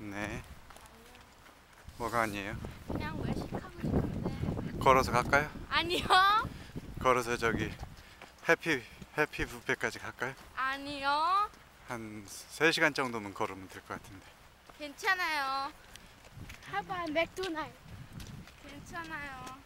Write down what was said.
네. 뭐가 아니에요? 그냥 외식하고 싶은데. 걸어서 갈까요? 아니요. 걸어서 저기 해피 해피 뷔페까지 갈까요? 아니요. 한 3시간 정도면 걸으면 될 것 같은데. 괜찮아요. 하바 맥도날드. 괜찮아요.